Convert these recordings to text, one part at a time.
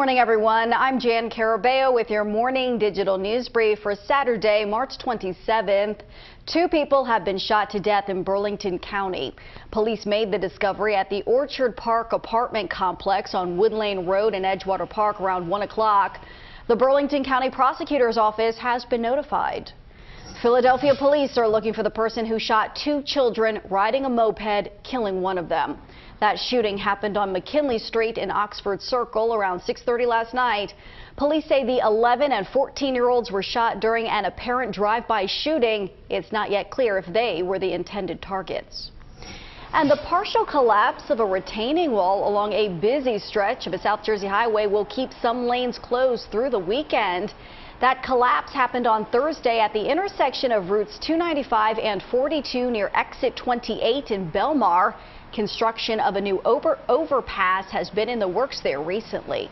morning, everyone. I'm Jan Carabeo with your morning digital news brief for Saturday, March 27th. Two people have been shot to death in Burlington County. Police made the discovery at the Orchard Park apartment complex on Wood Lane Road in Edgewater Park around 1 o'clock. The Burlington County Prosecutor's Office has been notified. Philadelphia police are looking for the person who shot two children riding a moped, killing one of them. That shooting happened on McKinley Street in Oxford Circle around 6:30 last night. Police say the 11 and 14 year olds were shot during an apparent drive-by shooting. It's not yet clear if they were the intended targets. And the partial collapse of a retaining wall along a busy stretch of a South Jersey highway will keep some lanes closed through the weekend. That collapse happened on Thursday at the intersection of routes 295 and 42 near exit 28 in Bellmawr. Construction of a new over overpass has been in the works there recently.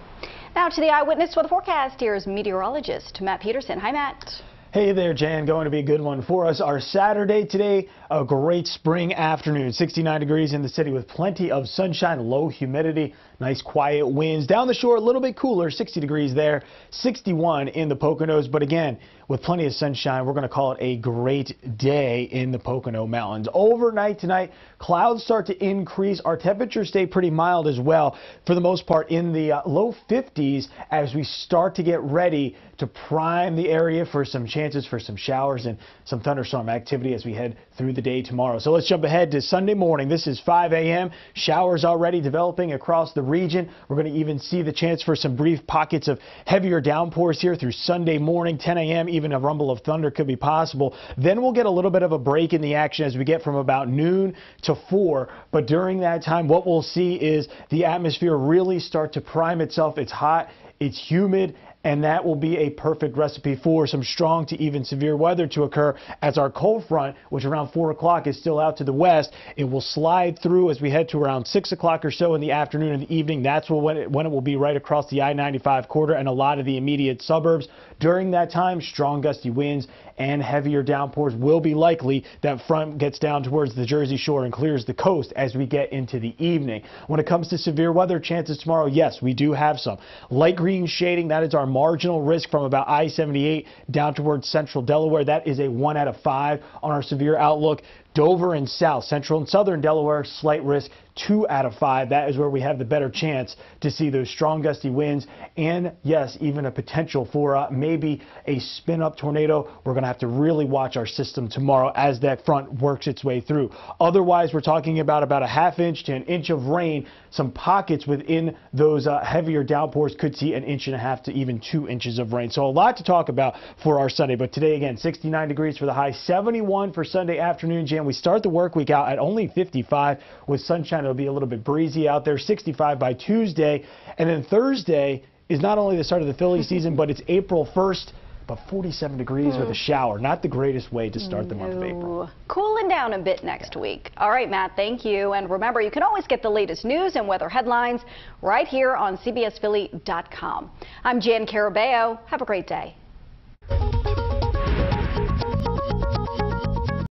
Now to the eyewitness for the forecast. Here's meteorologist Matt Peterson. Hi, Matt. Hey there, Jan. Going to be a good one for us. Our Saturday today, a great spring afternoon. 69 degrees in the city with plenty of sunshine, low humidity, nice quiet winds. Down the shore, a little bit cooler, 60 degrees there, 61 in the Poconos. But again, with plenty of sunshine, we're going to call it a great day in the Pocono Mountains. Overnight tonight, clouds start to increase. Our temperatures stay pretty mild as well, for the most part in the uh, low 50s as we start to get ready to prime the area for some chances for some showers and some thunderstorm activity as we head through the day tomorrow. So let's jump ahead to Sunday morning. This is 5 a.m. Showers already developing across the region. We're going to even see the chance for some brief pockets of heavier downpours here through Sunday morning, 10 a.m. Even a rumble of thunder could be possible. Then we'll get a little bit of a break in the action as we get from about noon to 4. But during that time, what we'll see is the atmosphere really start to prime itself. It's hot. It's humid and that will be a perfect recipe for some strong to even severe weather to occur as our cold front, which around 4 o'clock is still out to the west, it will slide through as we head to around 6 o'clock or so in the afternoon and the evening. That's when it, when it will be right across the I-95 corridor and a lot of the immediate suburbs. During that time, strong gusty winds and heavier downpours will be likely. That front gets down towards the Jersey Shore and clears the coast as we get into the evening. When it comes to severe weather chances tomorrow, yes, we do have some. Light green shading, that is our marginal risk from about I-78 down towards central Delaware. That is a 1 out of 5 on our severe outlook. Dover and south, central and southern Delaware, slight risk, two out of five. That is where we have the better chance to see those strong gusty winds and, yes, even a potential for uh, maybe a spin up tornado. We're going to have to really watch our system tomorrow as that front works its way through. Otherwise, we're talking about about a half inch to an inch of rain. Some pockets within those uh, heavier downpours could see an inch and a half to even two inches of rain. So a lot to talk about for our Sunday. But today, again, 69 degrees for the high, 71 for Sunday afternoon, Jan. We start the work week out at only 55 with sunshine. It'll be a little bit breezy out there, 65 by Tuesday. And then Thursday is not only the start of the Philly season, but it's April 1st but 47 degrees mm. with a hmm. shower. Not the greatest way to start the month of April. Cooling down a bit next week. All right, Matt, thank you. And remember, you can always get the latest news and weather headlines right here on CBSPhilly.com. I'm Jan Carabeo. Have a great day.